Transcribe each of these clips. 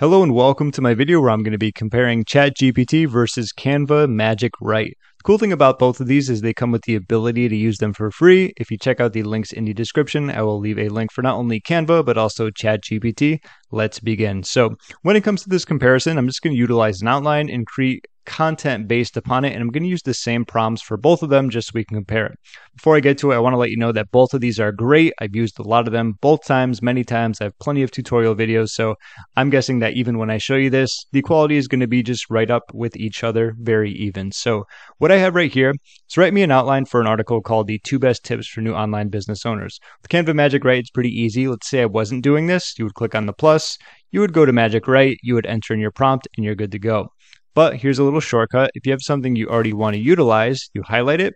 Hello and welcome to my video where I'm going to be comparing ChatGPT versus Canva Magic Write. The cool thing about both of these is they come with the ability to use them for free. If you check out the links in the description, I will leave a link for not only Canva but also ChatGPT. Let's begin. So when it comes to this comparison, I'm just going to utilize an outline and create content based upon it. And I'm going to use the same prompts for both of them just so we can compare it. Before I get to it, I want to let you know that both of these are great. I've used a lot of them both times, many times. I have plenty of tutorial videos. So I'm guessing that even when I show you this, the quality is going to be just right up with each other, very even. So what I have right here is write me an outline for an article called the two best tips for new online business owners. With Canva Magic Write, it's pretty easy. Let's say I wasn't doing this. You would click on the plus, you would go to Magic Write, you would enter in your prompt, and you're good to go. But here's a little shortcut. If you have something you already want to utilize, you highlight it,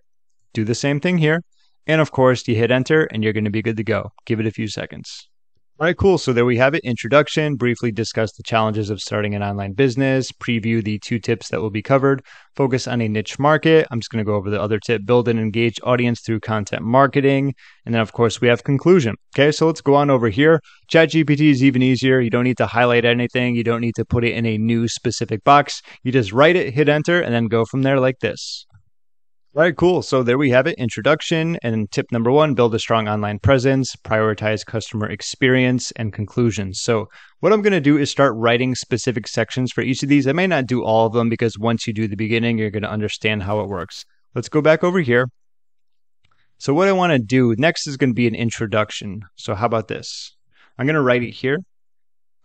do the same thing here, and of course, you hit enter and you're going to be good to go. Give it a few seconds. All right, cool. So there we have it. Introduction, briefly discuss the challenges of starting an online business, preview the two tips that will be covered, focus on a niche market. I'm just going to go over the other tip, build an engaged audience through content marketing. And then, of course, we have conclusion. Okay, so let's go on over here. ChatGPT is even easier. You don't need to highlight anything, you don't need to put it in a new specific box. You just write it, hit enter, and then go from there like this. Right, cool. So there we have it introduction. And tip number one build a strong online presence, prioritize customer experience, and conclusions. So, what I'm going to do is start writing specific sections for each of these. I may not do all of them because once you do the beginning, you're going to understand how it works. Let's go back over here. So, what I want to do next is going to be an introduction. So, how about this? I'm going to write it here.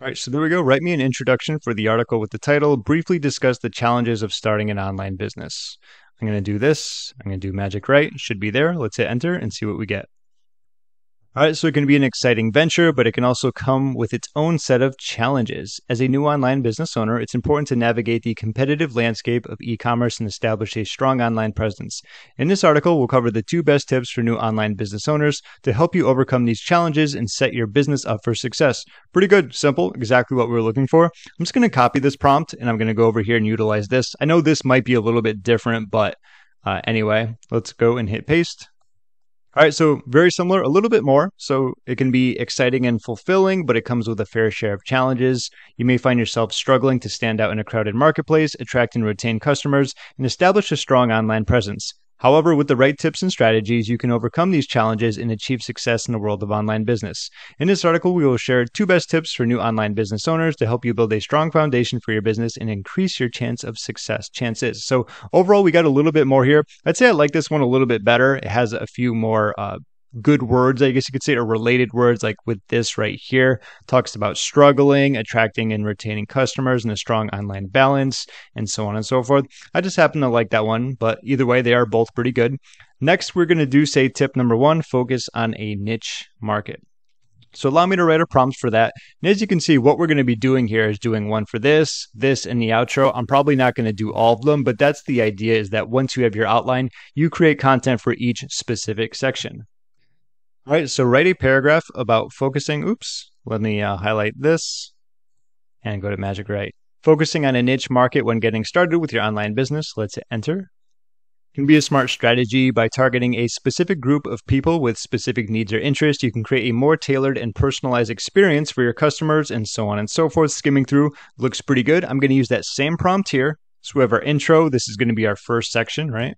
All right, so there we go. Write me an introduction for the article with the title Briefly Discuss the Challenges of Starting an Online Business. I'm going to do this. I'm going to do Magic Write. Should be there. Let's hit enter and see what we get. All right, so it can be an exciting venture, but it can also come with its own set of challenges. As a new online business owner, it's important to navigate the competitive landscape of e commerce and establish a strong online presence. In this article, we'll cover the two best tips for new online business owners to help you overcome these challenges and set your business up for success. Pretty good, simple, exactly what we were looking for. I'm just going to copy this prompt and I'm going to go over here and utilize this. I know this might be a little bit different, but uh, anyway, let's go and hit paste. All right, so very similar, a little bit more. So it can be exciting and fulfilling, but it comes with a fair share of challenges. You may find yourself struggling to stand out in a crowded marketplace, attract and retain customers, and establish a strong online presence. However, with the right tips and strategies, you can overcome these challenges and achieve success in the world of online business. In this article, we will share two best tips for new online business owners to help you build a strong foundation for your business and increase your chance of success chances. So overall, we got a little bit more here. I'd say I like this one a little bit better. It has a few more uh, good words, I guess you could say, or related words, like with this right here, talks about struggling, attracting and retaining customers, and a strong online balance, and so on and so forth. I just happen to like that one, but either way, they are both pretty good. Next, we're going to do, say, tip number one focus on a niche market. So allow me to write a prompt for that. And as you can see, what we're going to be doing here is doing one for this, this, and the outro. I'm probably not going to do all of them, but that's the idea is that once you have your outline, you create content for each specific section. All right, so write a paragraph about focusing. Oops, let me uh, highlight this and go to Magic Write. Focusing on a niche market when getting started with your online business. Let's hit enter. Can be a smart strategy by targeting a specific group of people with specific needs or interests. You can create a more tailored and personalized experience for your customers, and so on and so forth. Skimming through looks pretty good. I'm going to use that same prompt here. So we have our intro. This is going to be our first section, right?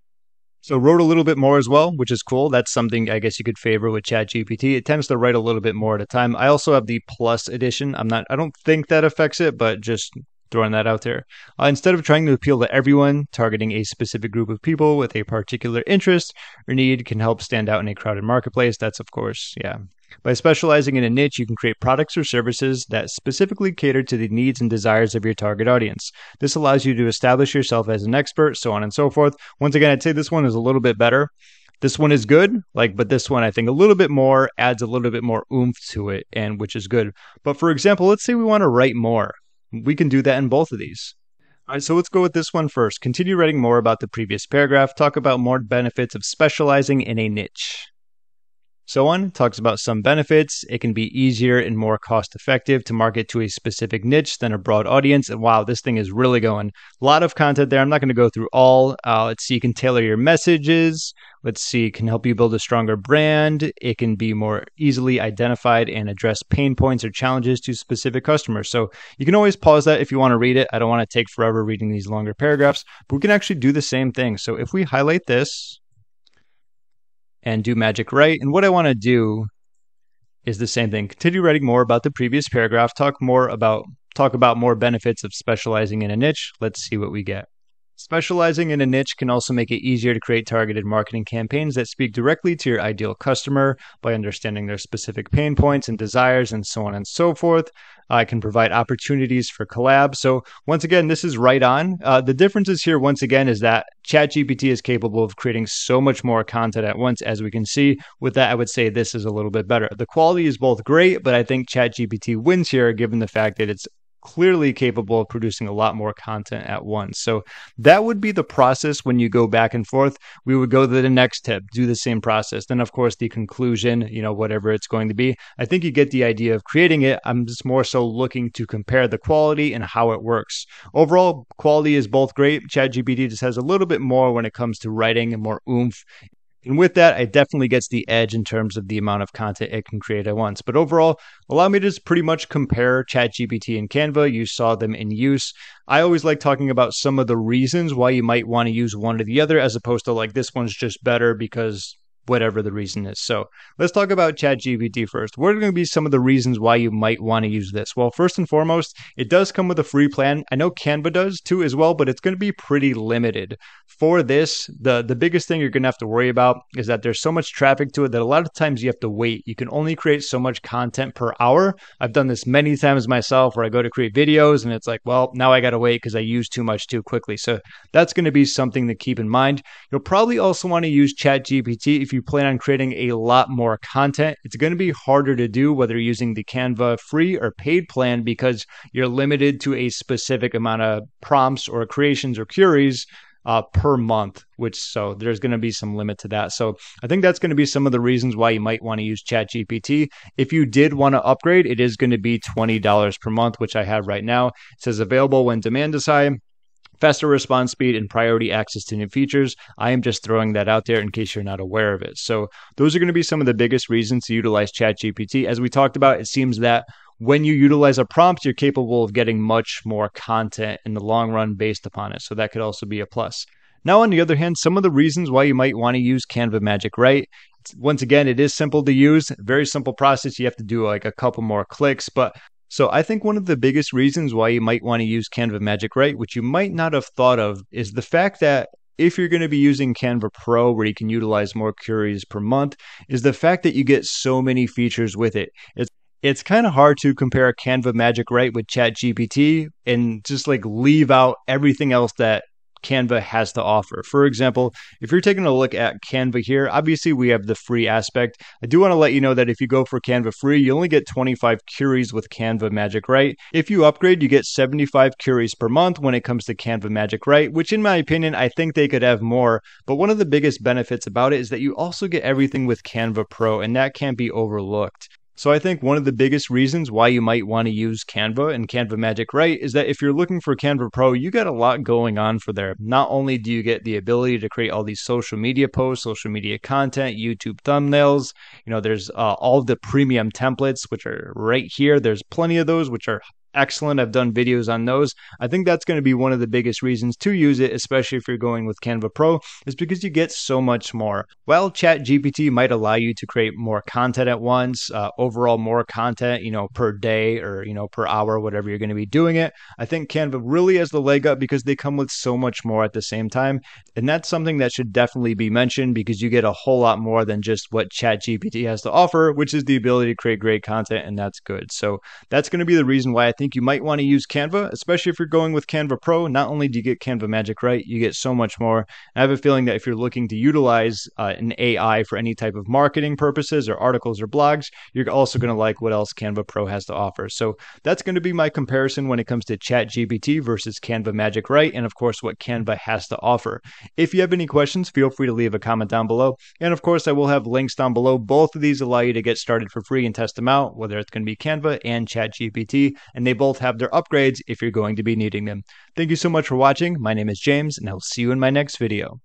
So wrote a little bit more as well, which is cool. That's something I guess you could favor with ChatGPT. It tends to write a little bit more at a time. I also have the Plus edition. I'm not. I don't think that affects it, but just throwing that out there. Uh, instead of trying to appeal to everyone, targeting a specific group of people with a particular interest or need can help stand out in a crowded marketplace. That's of course, yeah, by specializing in a niche, you can create products or services that specifically cater to the needs and desires of your target audience. This allows you to establish yourself as an expert, so on and so forth. Once again, I'd say this one is a little bit better. This one is good, like, but this one I think a little bit more adds a little bit more oomph to it, and which is good. But for example, let's say we want to write more. We can do that in both of these. All right, so let's go with this one first. Continue writing more about the previous paragraph. Talk about more benefits of specializing in a niche so on. Talks about some benefits. It can be easier and more cost effective to market to a specific niche than a broad audience. And wow, this thing is really going. A lot of content there. I'm not going to go through all. Uh, let's see, you can tailor your messages let's see, can help you build a stronger brand. It can be more easily identified and address pain points or challenges to specific customers. So you can always pause that if you want to read it. I don't want to take forever reading these longer paragraphs, but we can actually do the same thing. So if we highlight this and do Magic Write, and what I want to do is the same thing. Continue writing more about the previous paragraph, talk more about talk about more benefits of specializing in a niche. Let's see what we get. Specializing in a niche can also make it easier to create targeted marketing campaigns that speak directly to your ideal customer by understanding their specific pain points and desires and so on and so forth. I can provide opportunities for collab. So once again, this is right on. Uh, the differences here, once again, is that ChatGPT is capable of creating so much more content at once, as we can see. With that, I would say this is a little bit better. The quality is both great, but I think ChatGPT wins here, given the fact that it's clearly capable of producing a lot more content at once. So that would be the process when you go back and forth. We would go to the next tip, do the same process. Then, of course, the conclusion, you know, whatever it's going to be. I think you get the idea of creating it. I'm just more so looking to compare the quality and how it works. Overall, quality is both great. ChatGPT just has a little bit more when it comes to writing and more oomph and with that, it definitely gets the edge in terms of the amount of content it can create at once. But overall, allow me to just pretty much compare ChatGPT and Canva. You saw them in use. I always like talking about some of the reasons why you might want to use one or the other, as opposed to like this one's just better because whatever the reason is. So let's talk about ChatGPT first. What are going to be some of the reasons why you might want to use this? Well, first and foremost, it does come with a free plan. I know Canva does too as well, but it's going to be pretty limited. For this, the, the biggest thing you're going to have to worry about is that there's so much traffic to it that a lot of times you have to wait. You can only create so much content per hour. I've done this many times myself where I go to create videos and it's like, well, now I got to wait because I use too much too quickly. So that's going to be something to keep in mind. You'll probably also want to use ChatGPT if you you plan on creating a lot more content, it's going to be harder to do whether you're using the Canva free or paid plan because you're limited to a specific amount of prompts or creations or queries uh, per month, which so there's going to be some limit to that. So I think that's going to be some of the reasons why you might want to use ChatGPT. If you did want to upgrade, it is going to be $20 per month, which I have right now. It says available when demand is high faster response speed, and priority access to new features. I am just throwing that out there in case you're not aware of it. So, those are going to be some of the biggest reasons to utilize ChatGPT. As we talked about, it seems that when you utilize a prompt, you're capable of getting much more content in the long run based upon it. So, that could also be a plus. Now, on the other hand, some of the reasons why you might want to use Canva Magic Write. Once again, it is simple to use, very simple process. You have to do like a couple more clicks, but so I think one of the biggest reasons why you might want to use Canva Magic Write, which you might not have thought of, is the fact that if you're going to be using Canva Pro, where you can utilize more queries per month, is the fact that you get so many features with it. It's it's kind of hard to compare Canva Magic Write with ChatGPT and just like leave out everything else that Canva has to offer. For example, if you're taking a look at Canva here, obviously we have the free aspect. I do want to let you know that if you go for Canva free, you only get 25 queries with Canva Magic Write. If you upgrade, you get 75 queries per month when it comes to Canva Magic Write, which in my opinion, I think they could have more. But one of the biggest benefits about it is that you also get everything with Canva Pro, and that can't be overlooked. So I think one of the biggest reasons why you might want to use Canva and Canva Magic Write is that if you're looking for Canva Pro, you got a lot going on for there. Not only do you get the ability to create all these social media posts, social media content, YouTube thumbnails, you know, there's uh, all the premium templates, which are right here. There's plenty of those, which are excellent. I've done videos on those. I think that's going to be one of the biggest reasons to use it, especially if you're going with Canva Pro, is because you get so much more. While ChatGPT might allow you to create more content at once, uh, overall more content, you know, per day or, you know, per hour, whatever you're going to be doing it, I think Canva really has the leg up because they come with so much more at the same time. And that's something that should definitely be mentioned because you get a whole lot more than just what ChatGPT has to offer, which is the ability to create great content. And that's good. So that's going to be the reason why I think you might want to use Canva, especially if you're going with Canva Pro. Not only do you get Canva Magic Write, you get so much more. I have a feeling that if you're looking to utilize uh, an AI for any type of marketing purposes or articles or blogs, you're also going to like what else Canva Pro has to offer. So that's going to be my comparison when it comes to ChatGPT versus Canva Magic Write, and of course, what Canva has to offer. If you have any questions, feel free to leave a comment down below. And of course, I will have links down below. Both of these allow you to get started for free and test them out, whether it's going to be Canva and ChatGPT. And they both have their upgrades if you're going to be needing them. Thank you so much for watching. My name is James, and I'll see you in my next video.